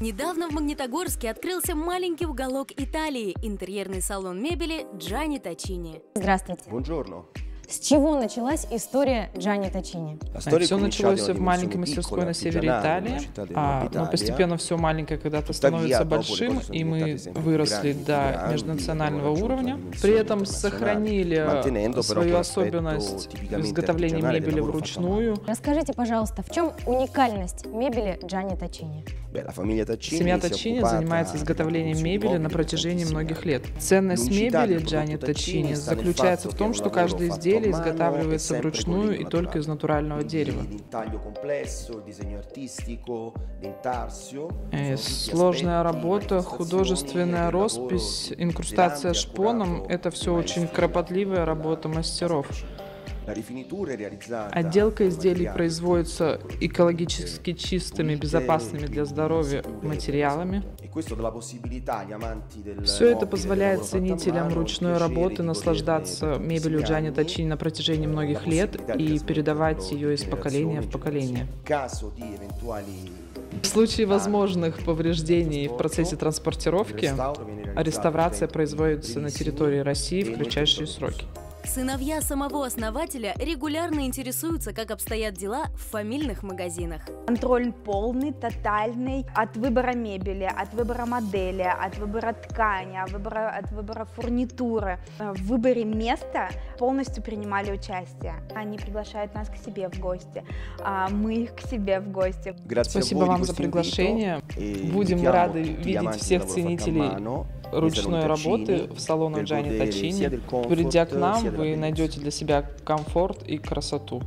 Недавно в Магнитогорске открылся маленький уголок Италии – интерьерный салон мебели Джани Точини. Здравствуйте. Buongiorno. С чего началась история Джани Точини? Все началось в маленькой мастерской на севере Италии, а, но постепенно все маленькое когда-то становится большим, и мы выросли до межнационального уровня. При этом сохранили свою особенность изготовления мебели вручную. Расскажите, пожалуйста, в чем уникальность мебели Джани Точини? Семья Точини занимается изготовлением мебели на протяжении многих лет. Ценность мебели Джани Точини заключается в том, что каждое изделие изготавливается вручную и только из натурального дерева. Э, сложная работа, художественная роспись, инкрустация шпоном — это все очень кропотливая работа мастеров. Отделка изделий производится экологически чистыми, безопасными для здоровья материалами. Все это позволяет ценителям ручной работы наслаждаться мебелью Джани Точини на протяжении многих лет и передавать ее из поколения в поколение. В случае возможных повреждений в процессе транспортировки, реставрация производится на территории России в кратчайшие сроки. Сыновья самого основателя регулярно интересуются, как обстоят дела в фамильных магазинах. Контроль полный, тотальный от выбора мебели, от выбора модели, от выбора ткани, от выбора, от выбора фурнитуры. В выборе места полностью принимали участие. Они приглашают нас к себе в гости, а мы их к себе в гости. Спасибо вам за приглашение. Будем рады видеть всех ценителей ручной работы в салонах Джани Точини. Придя к нам, вы найдете для себя комфорт и красоту.